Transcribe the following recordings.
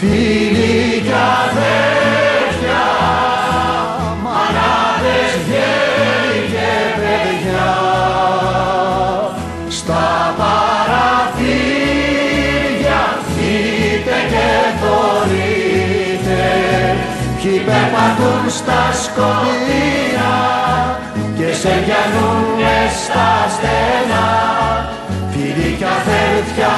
Φίλοι κι αδέρφια, μανάδες, γέροι και παιδιά στα παραθύρια φύτε και θωρείτε ποιοι περπατούν στα σκοτεινά και σε γιανούνε στα στενά. Φίλοι κι αδέρφια,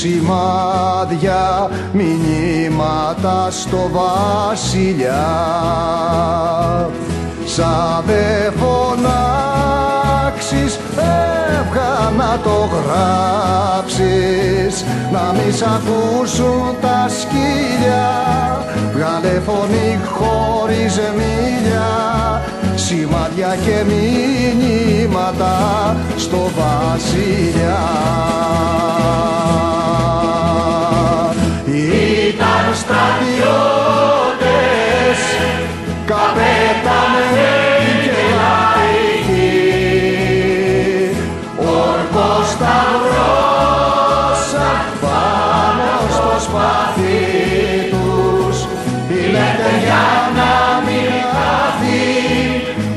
σημάδια, μηνύματα στο βασιλιά. Σαν δε φωνάξεις, εύγα να το γράψεις. Να μη σ' ακούσουν τα σκύλια Βγάλε φωνή χωρίς μίλια Σημάδια και μηνύματα στο βασιλιά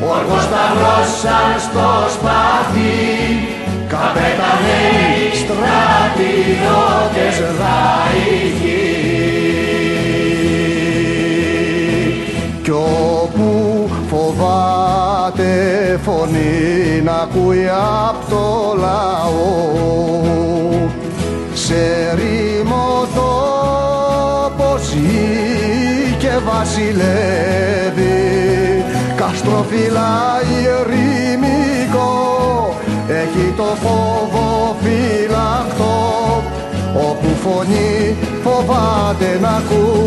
Όρκος σταυρώσαν στο σπαθί Καπεταναίοι στρατιώτες δαϊκοί Κι όπου φοβάται φωνή να ακούει απ' το λαό σε ρήμο τόπο ζει και βασιλεύει καστροφυλάει ερημικό. Έχει το φόβο φυλακτό. Όπου φωνή φοβάται να ακούει